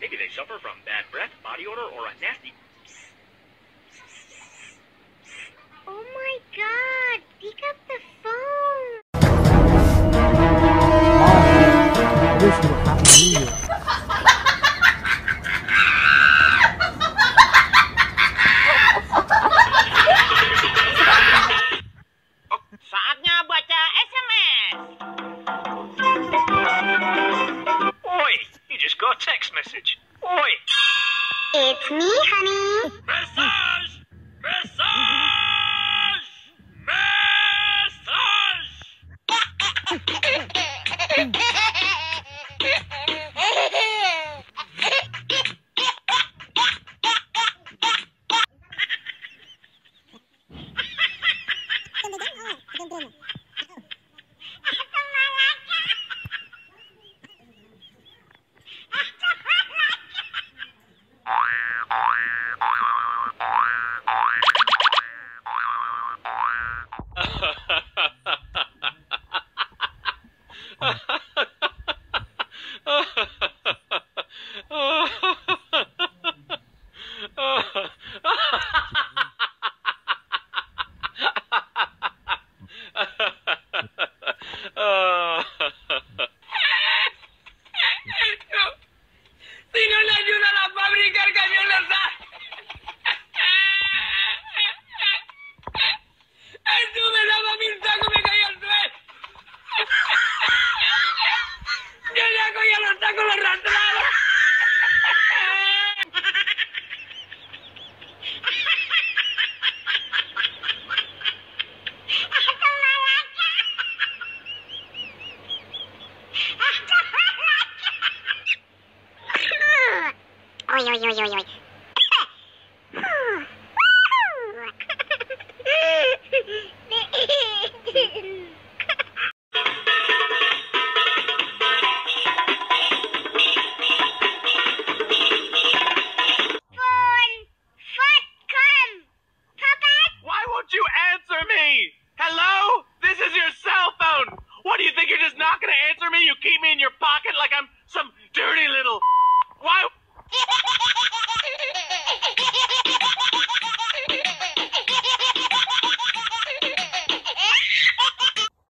Maybe they suffer from bad breath, body odor, or a nasty... Oh my god, pick up the phone! Text message. Oi! It's me, honey. Message! Message! Oi, oi, oi, oi, oi.